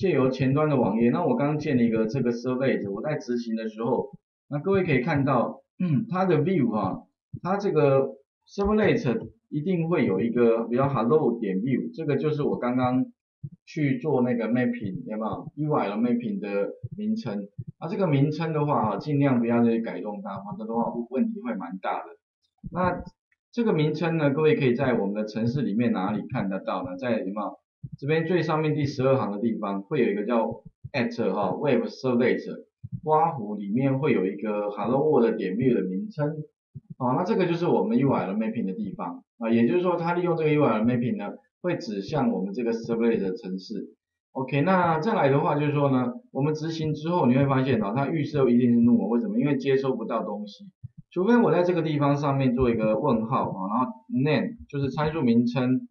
借由前端的网页，那我刚建了一个这个 servlet，我在执行的时候，那各位可以看到，嗯，它的 view 哈，它这个 servlet 一定会有一个比较 hello 点 view，这个就是我刚刚去做那个 mapping 有没有 UI 的 mapping 的名称，那这个名称的话哈，尽量不要去改动它，否则的话问题会蛮大的。那这个名称呢，各位可以在我们的城市里面哪里看得到呢？在什么这边最上面第十二行的地方，会有一个叫 at 哈 wave servlet 刮弧里面会有一个 hello world 点 view 的名称，啊，那这个就是我们 URL mapping 的地方啊，也就是说它利用这个 URL mapping 呢，会指向我们这个 servlet 的城市。OK，那再来的话就是说呢，我们执行之后你会发现啊，它预设一定是 null，为什么？因为接收不到东西。除非我在这个地方上面做一个问号啊，然后 name 就是参数名称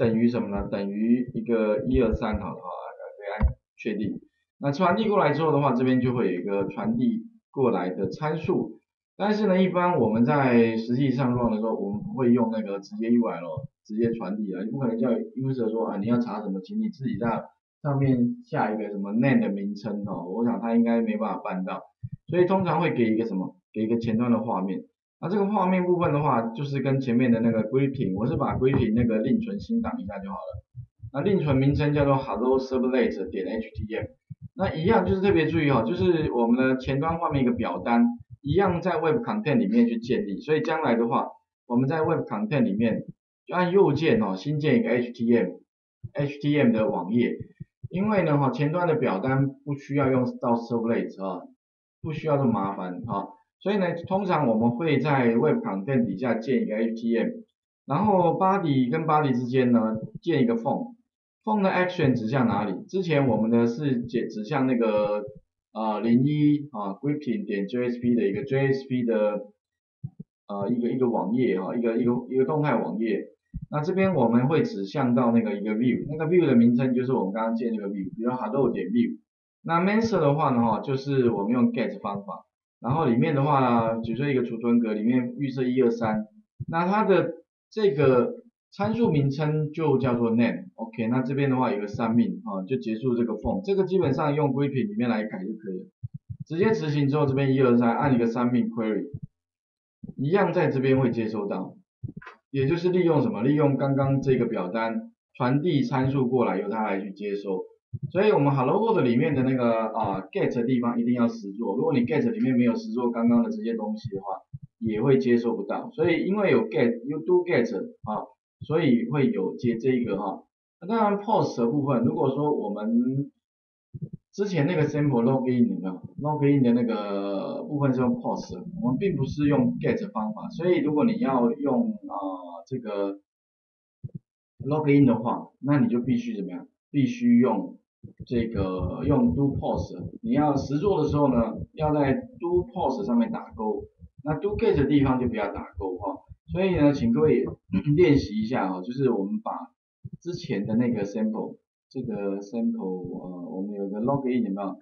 等于什么呢？等于一个一二三，好的话可以按确定。那传递过来之后的话，这边就会有一个传递过来的参数。但是呢，一般我们在实际上 run 的时候，我们不会用那个直接 UI 咯，直接传递啊，你不可能叫 user 说啊你要查什么，请你自己在上面下一个什么 name 的名称哦，我想他应该没办法办到，所以通常会给一个什么？给一个前端的画面，那这个画面部分的话，就是跟前面的那个归品，我是把归品那个另存新档一下就好了。那另存名称叫做 hello servlet 点 htm，那一样就是特别注意哈，就是我们的前端画面一个表单，一样在 web content 里面去建立，所以将来的话，我们在 web content 里面就按右键哦，新建一个 htm，htm 的网页，因为呢哈，前端的表单不需要用到 servlet 啊，不需要这么麻烦哈。所以呢，通常我们会在 Web Content 底下建一个 ATM，然后 Body 跟 Body 之间呢建一个 Form，Form 的 Action 指向哪里？之前我们的是指指向那个啊零一啊 Gripping 点 JSP 的一个 JSP 的呃一个一个网页哈，一个一个一个动态网页。那这边我们会指向到那个一个 View，那个 View 的名称就是我们刚刚建这个 View，比如 Hello 点 View。那 Master 的话呢哈，就是我们用 Get 方法。然后里面的话，比如说一个储存格里面预设一二三，那它的这个参数名称就叫做 name，OK，那这边的话有个三命啊，就结束这个 form，这个基本上用归品里面来改就可以了，直接执行之后这边一二三按一个三命 query，一样在这边会接收到，也就是利用什么？利用刚刚这个表单传递参数过来，由它来去接收。所以我们 Hello World 里面的那个啊 get 的地方一定要实做，如果你 get 里面没有实做刚刚的这些东西的话，也会接收不到。所以因为有 get，有 do get 啊，所以会有接这一个哈。那当然 post 的部分，如果说我们之前那个 sample login 有没有 login 的那个部分是用 post，我们并不是用 get 方法。所以如果你要用啊这个 login 的话，那你就必须怎么样？必须用这个用 do post，你要实做的时候呢，要在 do post 上面打勾，那 do get 的地方就不要打勾哈。所以呢，请各位练习一下哈，就是我们把之前的那个 sample，这个 sample 呃，我们有个 login 有没有？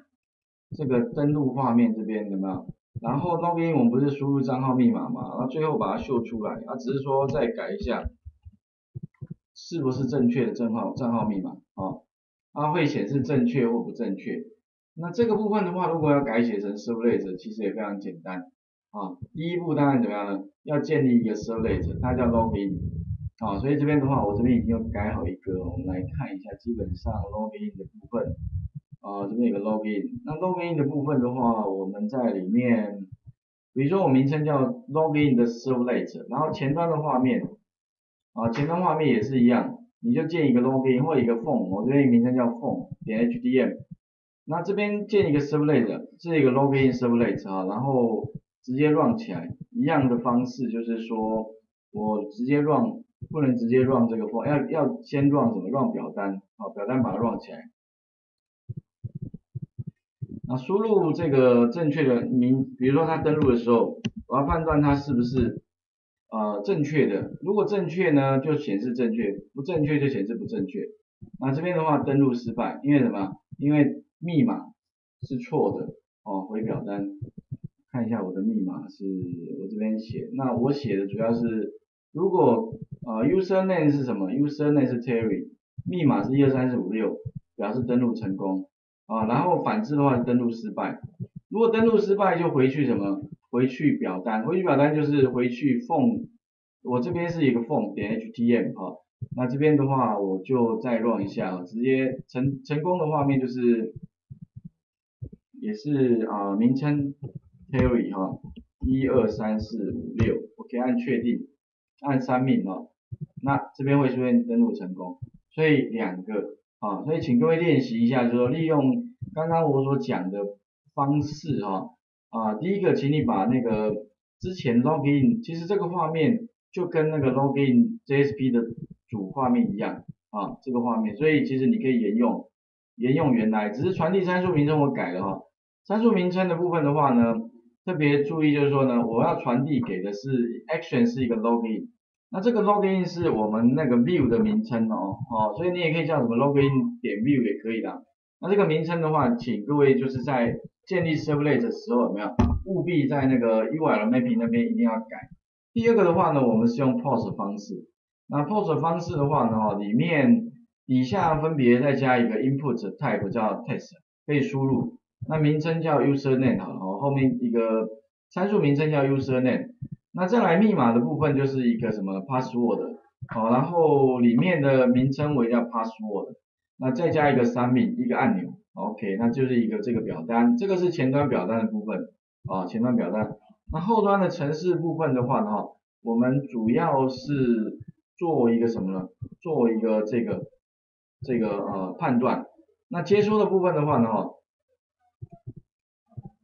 这个登录画面这边有没有？然后 login 我们不是输入账号密码嘛，然后最后把它秀出来，啊，只是说再改一下。是不是正确的账号账号密码啊？它会显示正确或不正确。那这个部分的话，如果要改写成 servlet，其实也非常简单啊。第一步当然怎么样呢？要建立一个 servlet，它叫 login 啊。所以这边的话，我这边已经改好一个，我们来看一下，基本上 login 的部分啊，这边有个 login。那 login 的部分的话，我们在里面，比如说我名称叫 login 的 servlet，然后前端的画面。啊，前端画面也是一样，你就建一个 login 或一个 form，我这边名称叫 form 点 htm，那这边建一个 servlet，是一个 login servlet 啊，然后直接 run 起来，一样的方式就是说我直接 run，不能直接 run 这个 form，要要先 run 什么 run 表单，啊，表单把它 run 起来，那输入这个正确的名，比如说它登录的时候，我要判断它是不是。呃，正确的，如果正确呢，就显示正确；不正确就显示不正确。那这边的话，登录失败，因为什么？因为密码是错的。哦，回表单看一下我的密码是，我这边写，那我写的主要是，如果呃，user name 是什么？user name 是 Terry，密码是一二三四五六，表示登录成功啊，然后反之的话登录失败。如果登录失败就回去什么？回去表单，回去表单就是回去 phone，我这边是一个 phone 点 htm 哈，那这边的话我就再 run 一下，直接成成功的画面就是也是啊名称 Terry 哈，一二三四五六，OK 按确定，按三命哦，那这边会出现登录成功，所以两个啊，所以请各位练习一下，就是说利用刚刚我所讲的方式哈。啊，第一个，请你把那个之前 login，其实这个画面就跟那个 login JSP 的主画面一样啊，这个画面，所以其实你可以沿用，沿用原来，只是传递参数名称我改了哈。参数名称的部分的话呢，特别注意就是说呢，我要传递给的是 action 是一个 login，那这个 login 是我们那个 view 的名称哦，哦，所以你也可以叫什么 login 点 view 也可以的。那这个名称的话，请各位就是在建立 servlet 的时候有没有务必在那个 URL mapping 那边一定要改。第二个的话呢，我们是用 post 方式。那 post 方式的话呢，哈，里面底下分别再加一个 input type 叫 test，可以输入。那名称叫 username 好，后面一个参数名称叫 username。那再来密码的部分就是一个什么 password，好，然后里面的名称为叫 password。那再加一个三命一个按钮。OK，那就是一个这个表单，这个是前端表单的部分啊，前端表单。那后端的城市部分的话呢，哈，我们主要是做一个什么呢？做一个这个这个呃判断。那接收的部分的话呢，哈，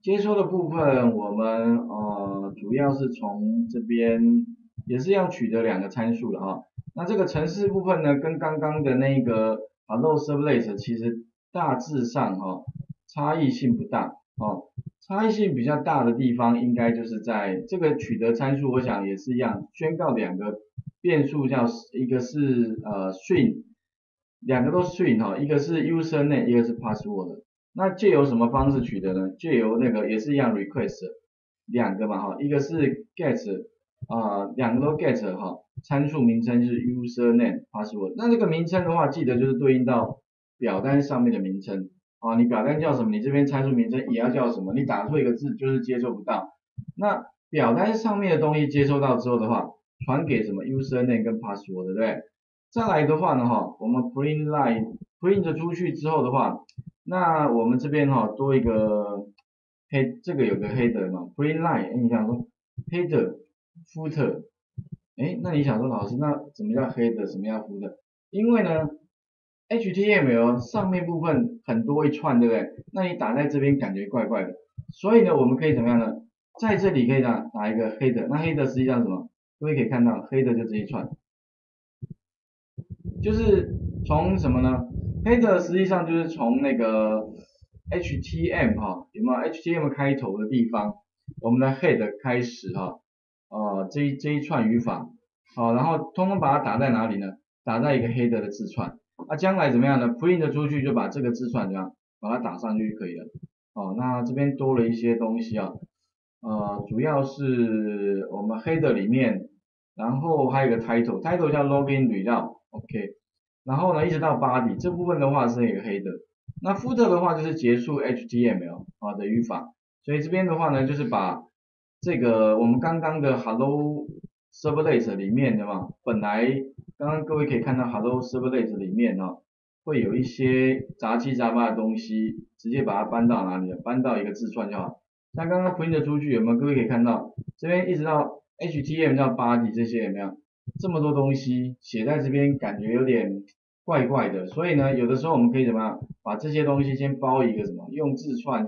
接收的部分我们呃主要是从这边也是要取得两个参数的哈。那这个城市部分呢，跟刚刚的那个 Hello Servlet 其实。大致上哈，差异性不大哦，差异性比较大的地方应该就是在这个取得参数，我想也是一样，宣告两个变数叫一个是呃 string，两个都 string 哈，一个是 username，一个是 password。那借由什么方式取得呢？借由那个也是一样 request 两个嘛哈，一个是 get 啊，两个都 get 哈，参数名称是 username password。那这个名称的话，记得就是对应到。表单上面的名称啊，你表单叫什么？你这边参数名称也要叫什么？你打错一个字就是接收不到。那表单上面的东西接收到之后的话，传给什么 username 跟 password，对不对？再来的话呢，哈，我们 print line print 出去之后的话，那我们这边哈多一个黑，这个有个 header 嘛，print line，你想说 header footer，哎，那你想说老师，那怎么叫 header，什么叫 footer？因为呢。HTML 上面部分很多一串，对不对？那你打在这边感觉怪怪的，所以呢，我们可以怎么样呢？在这里可以打打一个黑的，那黑的实际上什么？各位可以看到，黑的就这一串，就是从什么呢？黑的实际上就是从那个 HTML 哈，有没有 HTML 开头的地方，我们的 head 开始哈，呃，这这一串语法，好，然后通通把它打在哪里呢？打在一个 head 的字串。那将来怎么样呢？print 出去就把这个字串怎样，把它打上去就可以了。哦，那这边多了一些东西啊，呃，主要是我们 header 里面，然后还有个 title，title 叫 login url，OK，然后呢一直到 body 这部分的话是一个 header，那 footer 的话就是结束 HTML 啊的语法，所以这边的话呢就是把这个我们刚刚的 hello servlet 里面的嘛，本来刚刚各位可以看到，Hello Servlet 里面呢，会有一些杂七杂八的东西，直接把它搬到哪里？搬到一个字串就好。像刚刚 print 出去有没有？各位可以看到，这边一直到 HTML 到 body 这些有没有？这么多东西写在这边，感觉有点怪怪的。所以呢，有的时候我们可以怎么样？把这些东西先包一个什么？用字串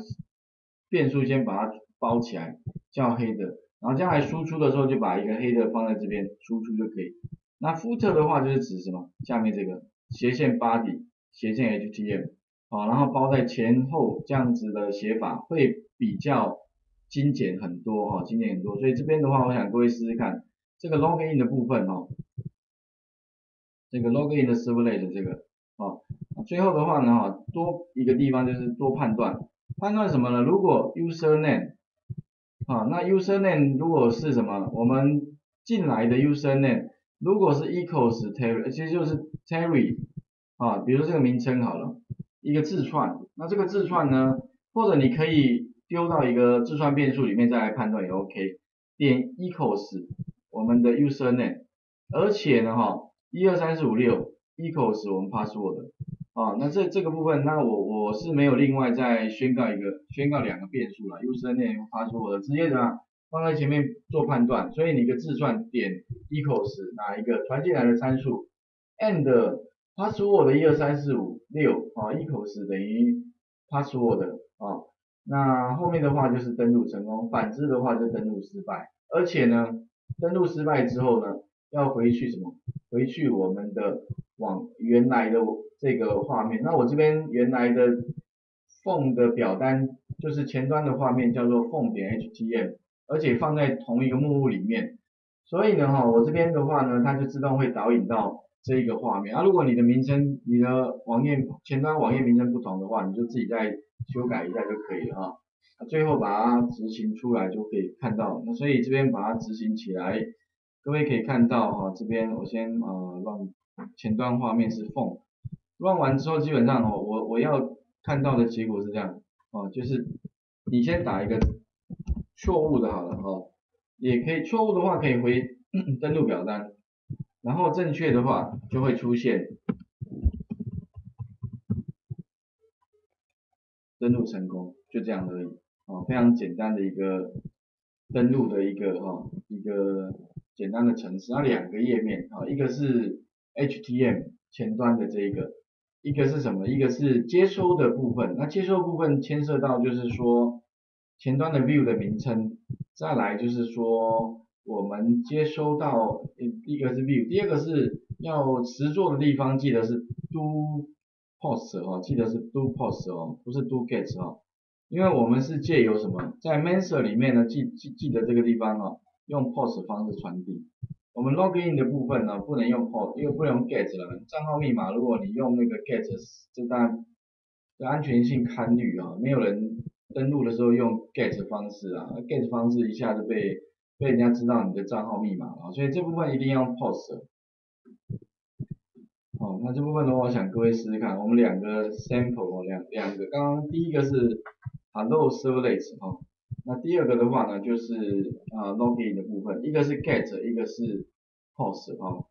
变数先把它包起来，叫黑的。然后将来输出的时候就把一个黑的放在这边输出就可以。那 footer 的话就是指什么？下面这个斜线 body 斜线 htm 好，然后包在前后这样子的写法会比较精简很多哈，精简很多。所以这边的话，我想各位试试看这个 login 的部分哈，这个 login 的 servlet 这个啊，最后的话呢哈，多一个地方就是多判断，判断什么呢？如果 username 啊，那 username 如果是什么？我们进来的 username 如果是 equals Terry，其实就是 Terry 啊，比如说这个名称好了一个字串，那这个字串呢，或者你可以丢到一个字串变数里面再来判断也 OK。点 equals 我们的 username，而且呢哈，一二三四五六 equals 我们 password 啊，那这这个部分，那我我是没有另外再宣告一个宣告两个变数了，username password 直接的放在前面做判断，所以你一个自串点 equals 哪一个传进来的参数，and password 一二三四五六啊 equals 等于 password 啊。那后面的话就是登录成功，反之的话就登录失败。而且呢，登录失败之后呢，要回去什么？回去我们的往原来的这个画面。那我这边原来的 phone 的表单就是前端的画面叫做 phone 点 htm，而且放在同一个目录里面。所以呢，哈，我这边的话呢，它就自动会导引到这一个画面。啊，如果你的名称，你的网页前端网页名称不同的话，你就自己再修改一下就可以了哈，最后把它执行出来就可以看到，那所以这边把它执行起来，各位可以看到哈，这边我先呃让前端画面是 phone，乱完之后基本上哦，我我要看到的结果是这样哦，就是你先打一个错误的好了哈，也可以错误的话可以回 登录表单，然后正确的话就会出现。登录成功，就这样而已，哦，非常简单的一个登录的一个哈一个简单的程式，那两个页面啊，一个是 HTM 前端的这一个，一个是什么？一个是接收的部分，那接收部分牵涉到就是说前端的 view 的名称，再来就是说我们接收到第一个是 view，第二个是要实做的地方，记得是 do。post 哦，记得是 do post 哦，不是 do get 哦，因为我们是借由什么，在 master 里面呢，记记记得这个地方哦，用 post 方式传递。我们 login 的部分呢，不能用 post，因为不能用 get 了。账号密码如果你用那个 get，这当然的安全性堪虑啊，没有人登录的时候用 get 方式啊，get 方式一下就被被人家知道你的账号密码了，所以这部分一定要 post。哦，那这部分的话，我想各位试试看，我们两个 sample 两两个，刚刚第一个是 hello servlet 哈，那第二个的话呢，就是呃 login 的部分，一个是 get，一个是 post 哈。